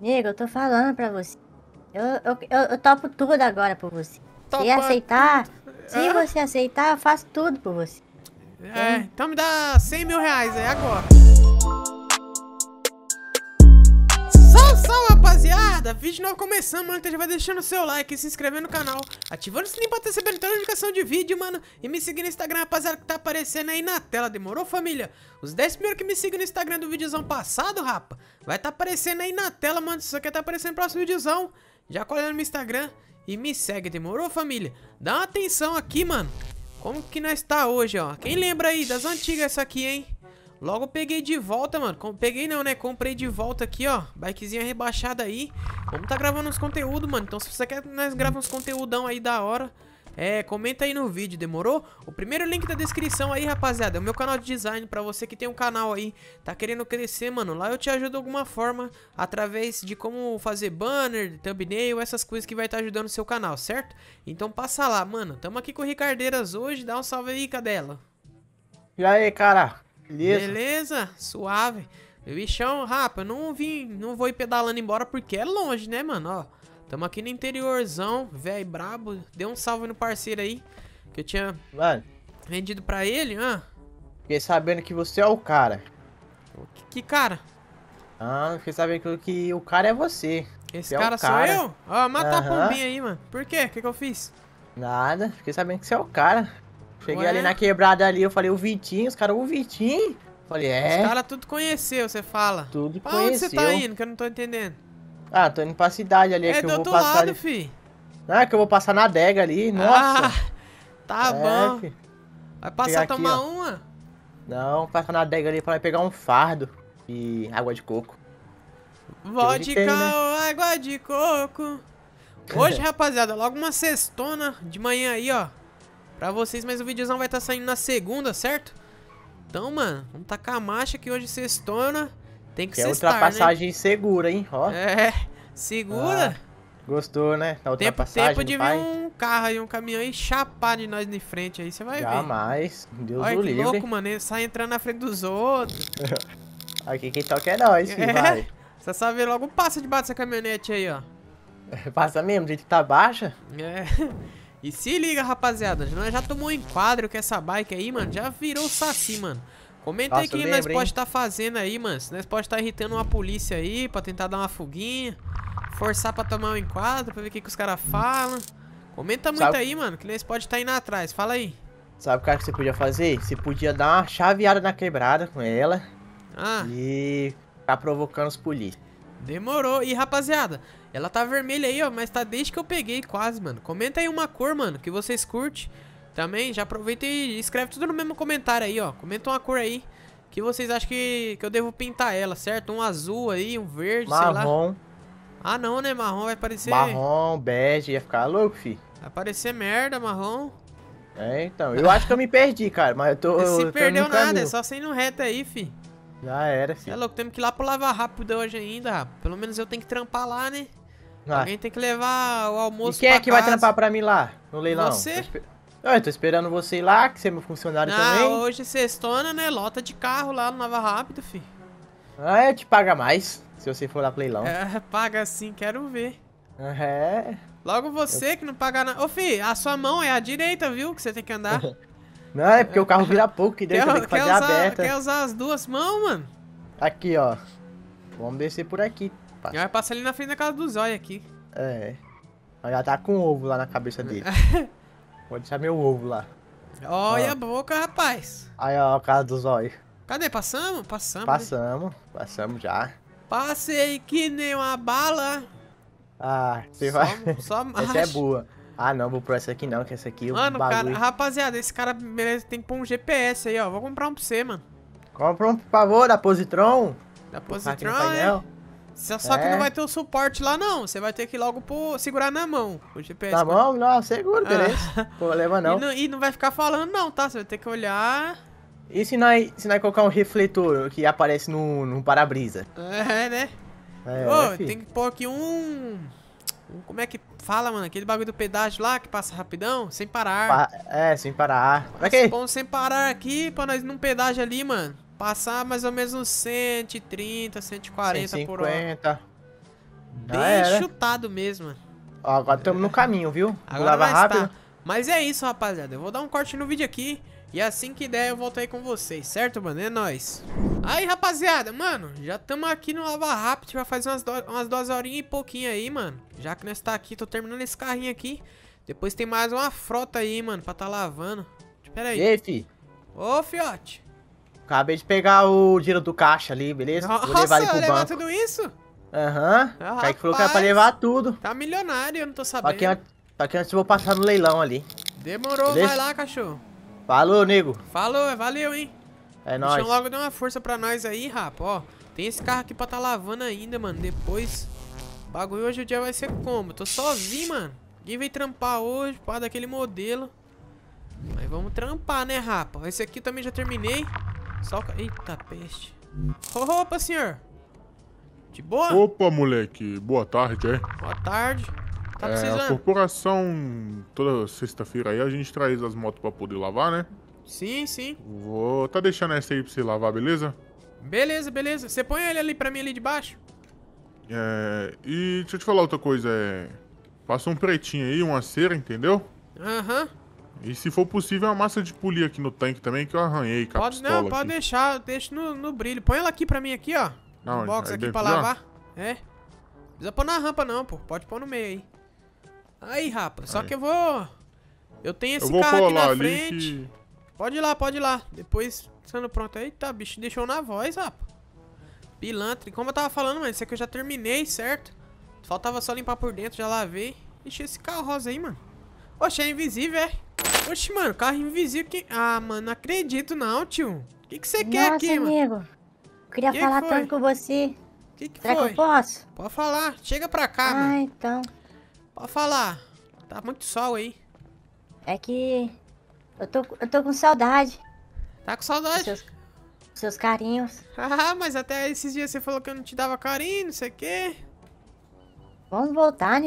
Nego, eu tô falando pra você. Eu, eu, eu, eu topo tudo agora por você. Topa Se aceitar, tudo. se Hã? você aceitar, eu faço tudo por você. É, então me dá 100 mil reais aí agora. Salve, rapaziada! Vídeo novo começando, mano. Então já vai deixando o seu like, se inscrevendo no canal, ativando o sininho pra estar recebendo toda a notificação de vídeo, mano. E me seguir no Instagram, rapaziada, que tá aparecendo aí na tela. Demorou, família? Os 10 primeiros que me sigam no Instagram do videozão passado, rapa, vai tá aparecendo aí na tela, mano. Você quer tá aparecendo no próximo videozão, já cola no Instagram e me segue. Demorou, família? Dá uma atenção aqui, mano. Como que nós tá hoje, ó? Quem lembra aí das antigas essa aqui, hein? Logo peguei de volta, mano. Peguei não, né? Comprei de volta aqui, ó. Bikezinha rebaixada aí. Vamos tá gravando uns conteúdos, mano. Então se você quer que nós gravamos uns conteúdão aí da hora, é, comenta aí no vídeo, demorou? O primeiro link da descrição aí, rapaziada, é o meu canal de design pra você que tem um canal aí, tá querendo crescer, mano. Lá eu te ajudo de alguma forma através de como fazer banner, thumbnail, essas coisas que vai estar ajudando o seu canal, certo? Então passa lá, mano. Tamo aqui com o Ricardeiras hoje, dá um salve aí, cadela. E aí, cara? Beleza? Beleza? Suave. Bichão, rapa, não vim, não vou ir pedalando embora porque é longe, né, mano? Ó, tamo aqui no interiorzão, velho brabo. Deu um salve no parceiro aí, que eu tinha Mano, vendido pra ele. Ah, fiquei sabendo que você é o cara. que, que cara? Ah, fiquei sabendo que, que o cara é você. Esse Você é cara, cara. sou eu? Ó, mata a Aham. pombinha aí, mano. Por quê? O que, que eu fiz? Nada, fiquei sabendo que você é o cara. Cheguei Ué? ali na quebrada ali, eu falei, o Vitinho, os caras, o Vitinho. Falei, é, Os caras tudo conheceu, você fala. tudo Pra onde você conheceu. tá indo? Que eu não tô entendendo. Ah, tô indo pra cidade ali, é, É que eu vou outro passar lado, ali. fi. É que eu vou passar na adega ali, nossa. Ah, tá É, bom. fi. Vai passar a aqui, tomar ó. uma? Não, passar na adega ali pra pegar um fardo de água de coco. Vodka né? ou água de coco. Hoje, rapaziada, logo uma sextona de manhã aí, ó. Pra vocês, mas o videozão vai estar saindo na segunda, certo? Então, mano, vamos tacar a marcha que hoje sextona. Tem que Que é sextar, ultrapassagem segura, hein? Ó, né? É, segura. gostou, né? Da tempo, ultrapassagem tempo do de vir um carro aí, um caminhão aí chapar de nós de frente aí, você vai ver. Jamais. Deus Olha do que livre. louco, mano, ele sai entrando na frente dos outros. Aqui quem toca é nós, filho, É. vai. Você sabe, logo passa debaixo dessa caminhonete aí, ó. Passa mesmo, do jeito que tá baixa. É. E se liga, rapaziada. Nós já tomou um enquadro com essa bike aí, mano. Já virou saci, mano. Comenta aí o Nossa, que nós pode estar fazendo aí, mano. Se nós pode estar irritando uma polícia aí pra tentar dar uma fuguinha. Forçar pra tomar um enquadro, pra ver o que, que os caras falam. Comenta muito Sabe- aí, mano, que nós pode estar indo atrás. Fala aí. Sabe o cara que você podia fazer? Você podia dar uma chaveada na quebrada com ela Ah, e ficar provocando os polícias. Demorou. E, rapaziada, ela tá vermelha aí, ó, mas tá desde que eu peguei quase, mano. Comenta aí uma cor, mano, que vocês curtem. Também, já aproveita e escreve tudo no mesmo comentário aí, ó. Comenta uma cor aí que vocês acham que, que eu devo pintar ela, certo? Um azul aí, um verde. Marrom, Ah, não, né? Marrom vai parecer... marrom, bege, ia ficar louco, fi. Vai parecer merda, marrom. É, então. Eu acho que eu me perdi, cara, mas eu tô. Se eu tô perdeu nada, caminho. é só você ir no reto aí, fi. Já era, Cê fi. é louco, temos que ir lá pro Lava Rápido hoje ainda, rapaz. Pelo menos eu tenho que trampar lá, né? Ah, Alguém tem que levar o E almoço quem é que vai casa. trampar pra mim lá, no leilão? Você? Tô espe- Ah, Eu tô esperando você ir lá, que você é meu funcionário Não, também. hoje sextona, né? Lota de carro lá no Lava Rápido, fi. Ah, eu te paga mais, se você for lá pro leilão. É, paga sim, quero ver. É. Logo você que não paga nada. Ô, fi, a sua mão é a direita, viu? Que você tem que andar. Não, é porque o carro vira pouco, que daí eu tenho que fazer usar, aberta. quer usar as duas mãos, mano? Aqui, ó. Vamos descer por aqui. pá. Vai passar ali na frente da casa do Zóio aqui. É. Mas já tá com ovo lá na cabeça dele. Vou deixar meu ovo lá. Olha Ó. a boca, rapaz. Aí, ó, a casa do zóio. Cadê? Passamos? Passamos. né? Passamos, passamos já. Passei que nem uma bala. Ah, você Só- vai. Só Essa é boa. Ah, não, vou por essa aqui não, que essa aqui o Mano, cara, rapaziada, esse cara merece, tem que pôr um GPS aí, ó. Vou comprar um pra você, mano. Compra um, por favor, da Positron. Da Positron, né? Só, só que É. não vai ter o suporte lá, não. Você vai ter que logo pôr, segurar na mão o GPS. Tá bom? Não, seguro, beleza. Problema não. E não. E não vai ficar falando, não, tá? Você vai ter que olhar. E se nós, se nós colocar um refletor que aparece no, no para-brisa? É, né? É, Ô, fi. tem que pôr aqui um. um- Como é que fala, mano? Aquele bagulho do pedágio lá que passa rapidão, sem parar. Pa- É, sem parar. Mas quê? Bom, sem parar aqui pra nós num pedágio ali, mano. Passar mais ou menos uns 130, 140 por hora. 150. Bem era. chutado mesmo, mano. Ó, agora estamos no caminho, viu? Agora vai rápido. estar. Mas é isso, rapaziada. Eu vou dar um corte no vídeo aqui. E assim que der, eu volto aí com vocês, certo, mano? É nóis. Aí, rapaziada, mano, já estamos aqui no Lava Rápido. Já faz umas, do... umas duas horinhas e pouquinho aí, mano. Já que nós tá aqui, tô terminando esse carrinho aqui. Depois tem mais uma frota aí, mano, pra tá lavando. Espera E aí. aí, fi? Ô, fiote. Acabei de pegar o dinheiro do caixa ali, beleza? Vou levar Nossa, pro levar banco. tudo isso? Aham. Ah, Kaique falou que era pra levar tudo. Tá milionário, eu não tô Só sabendo. que, an- só que antes eu vou passar no leilão ali. Demorou, Beleza? vai lá, cachorro. Falou, nego. Falou, valeu, hein. É Deixa nóis. eu logo dar uma força pra nós aí, rapa, ó. Tem esse carro aqui pra tá lavando ainda, mano. Depois, o bagulho hoje o dia vai ser como? Eu tô sozinho, mano. Ninguém veio trampar hoje, pá, daquele modelo. Mas vamos trampar, né, rapa? Esse aqui também já terminei. Só Eita, peste. Opa, senhor. De boa? Opa, moleque, boa tarde, é? Boa tarde. Tá É, a precisando? corporação, toda sexta-feira aí, a gente traz as motos pra poder lavar, né? Sim, sim. Vou tá deixando essa aí pra você lavar, beleza? Beleza, beleza. Você põe ele ali pra mim ali de baixo? É, e deixa eu te falar outra coisa, é... Passa um pretinho aí, uma cera, entendeu? Aham. E se for possível, uma massa de polir aqui no tanque também, que eu arranhei com Pode, não, pode aqui. deixar, deixa no, no brilho. Põe ela aqui pra mim aqui, ó. No Aonde? box Aí aqui pra lavar. É. Não precisa pôr na rampa não, pô. Pode pôr no meio aí. Aí, rapa. Só Aí. que eu vou... Eu tenho esse Eu vou carro aqui na ali frente. que... Pode ir lá, pode ir lá. Depois, estando pronto aí, tá, bicho, deixou na voz, rapa. Pilantra. Como eu tava falando, mano, esse aqui eu já terminei, certo? Faltava só limpar por dentro, já lavei. Ixi, esse carro rosa aí, mano. Oxe, é invisível, é? Oxe, mano, carro invisível que... Ah, mano, não acredito não, tio. O que que você quer Nossa, aqui, mano? amigo. Eu queria Que falar foi? tanto com você. O que que Será que foi? eu posso? Pode falar. Chega pra cá, ah, mano. então. Pode falar. Tá muito sol aí. É que eu tô, eu tô com saudade Tá com saudade? seus, seus carinhos. Ah, mas até esses dias você falou que eu não te dava carinho, não sei o quê. Vamos voltar.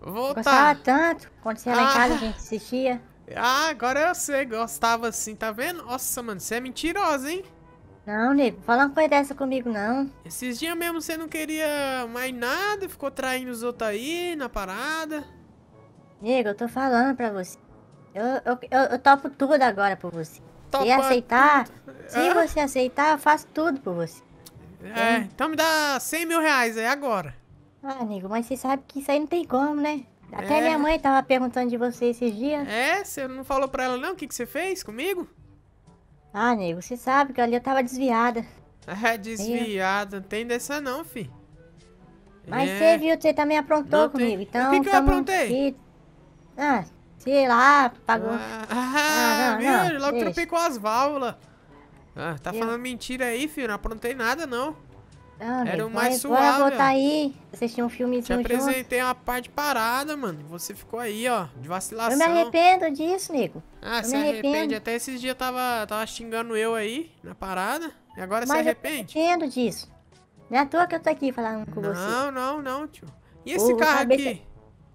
Vou Eu Gostava voltar. tanto. Quando você ia lá em casa, Ah. a gente assistia. Ah, agora eu sei. Gostava assim, tá vendo? Nossa, mano, você é mentirosa, hein? Não, nego, fala uma coisa dessa comigo, não. Esses dias mesmo você não queria mais nada, ficou traindo os outros aí na parada. Nego, eu tô falando pra você. Eu, eu, eu, eu topo tudo agora por você. Se Topa aceitar, se Ah. você aceitar, eu faço tudo por você. É, então me dá 100 mil reais aí agora. Ah, nego, mas você sabe que isso aí não tem como, né? Até É. minha mãe tava perguntando de você esses dias. É, você não falou pra ela não o que, que você fez comigo? Ah, nego, você sabe que ali eu tava desviada. É, desviado, não tem dessa não, fi. Mas É. você viu, você também aprontou Não tem- comigo. Então, O que que eu aprontei? aqui. Ah, sei lá, pagou. Ah, Ah, não, não, Logo deixa. tropei com as válvulas. Ah, tá Eu- falando mentira aí, filho. Não aprontei nada, não. Não, era o mais bora suave, voltar ó. aí, assistir um Te filmezinho junto. apresentei uma parte parada, mano. Você ficou aí, ó, de vacilação. Eu me arrependo disso, nego. Ah, eu me arrepende. Até esses dias tava, tava xingando eu aí, na parada. E agora se Mas eu me arrepende? arrependo disso. Não é à toa que eu tô aqui falando com você. Não, não, não, tio. E esse O carro aqui?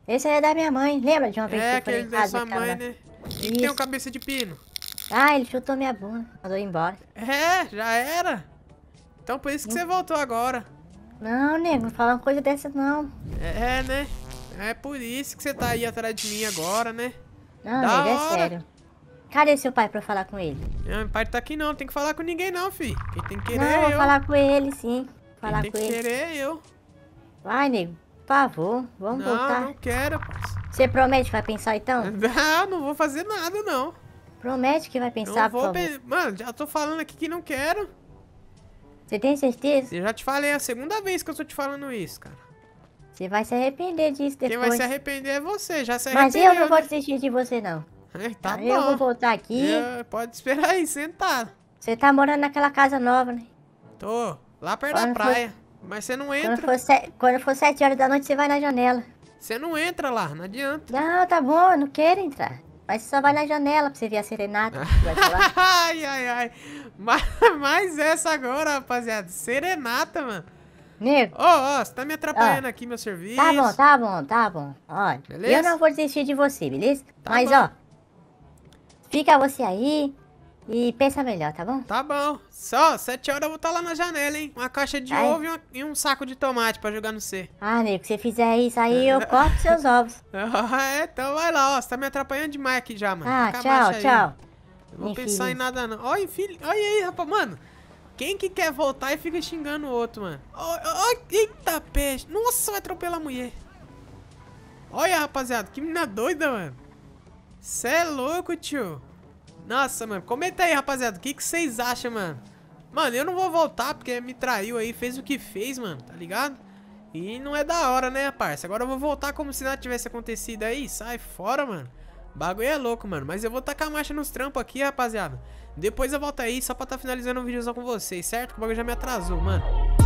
Esse aí é da minha mãe, lembra de uma vez É, que eu falei aquele em da sua mãe, né? E que tem um cabeça de pino. Ah, ele chutou minha bunda, mandou embora. É, já era. Então por isso que você voltou agora. Não, nego, não fala uma coisa dessa não. É, né? É por isso que você tá aí atrás de mim agora, né? Não, Da nego, é hora. sério. Cadê seu pai pra eu falar com ele? Não, meu pai tá aqui não, tem que falar com ninguém não, fi. Quem tem que querer não, é vou eu. falar com ele sim. Falar Quem com tem que ele. querer é eu. Vai, nego, favor, vamos Não, voltar. não quero, parça. Você promete que vai pensar então? Não, não vou fazer nada, não. Promete que vai Não pensar, por vou pe... Mano, já tô falando aqui que não quero. Você tem certeza? Eu já te falei, é a segunda vez que eu tô te falando isso, cara. Você vai se arrepender disso Quem vai depois. se arrepender é você, já se Mas arrependeu. eu não vou né? desistir de você, não. É, tá eu vou bom. voltar aqui. Eu- Pode esperar aí, sentado. Você tá morando naquela casa nova, né? Tô lá perto da Quando praia. Mas você não Quando entra. for, se... Quando for sete horas da noite, você vai na janela. Você não entra lá, não adianta. Não, tá bom, eu não quero entrar. Mas você só vai na janela pra você ver a serenata. ai, ai, ai. Mais, mais essa agora, rapaziada. Serenata, mano. Nego, Ô, ó, você tá me atrapalhando aqui, meu serviço. tá bom, tá bom, tá bom. Olha, Beleza? eu não vou desistir de você, beleza? Tá Mas, bom. ó, fica você aí. E pensa melhor, tá bom? Tá bom. Só, sete horas eu vou estar lá na janela, hein? Uma caixa de Ai. ovo e, uma- e um saco de tomate pra jogar no C. Ah, nego, se você fizer isso aí, eu corto seus ovos. Ah, é, então vai lá, ó. Você tá me atrapalhando demais aqui já, mano. Ah, tchau, tchau. Não vou Infeliz. pensar em nada, não. Olha, filho. Olha aí, rapaz. Mano, quem que quer voltar e fica xingando o outro, mano? Ó, ó, eita peixe. Nossa, vai atropelar a mulher. Olha, rapaziada, que menina doida, mano. Cê é louco, tio. Nossa, mano, comenta aí, rapaziada. O que que vocês acham, mano? Mano, eu não vou voltar porque me traiu aí, fez o que fez, mano, tá ligado? E não é da hora, né, parça? Agora eu vou voltar como se nada tivesse acontecido aí. Sai fora, mano. Bagulho é louco, mano. Mas eu vou tacar a marcha nos trampos aqui, rapaziada. Depois eu volto aí só pra tá finalizando o vídeo só com vocês, certo? Que o bagulho já me atrasou, mano.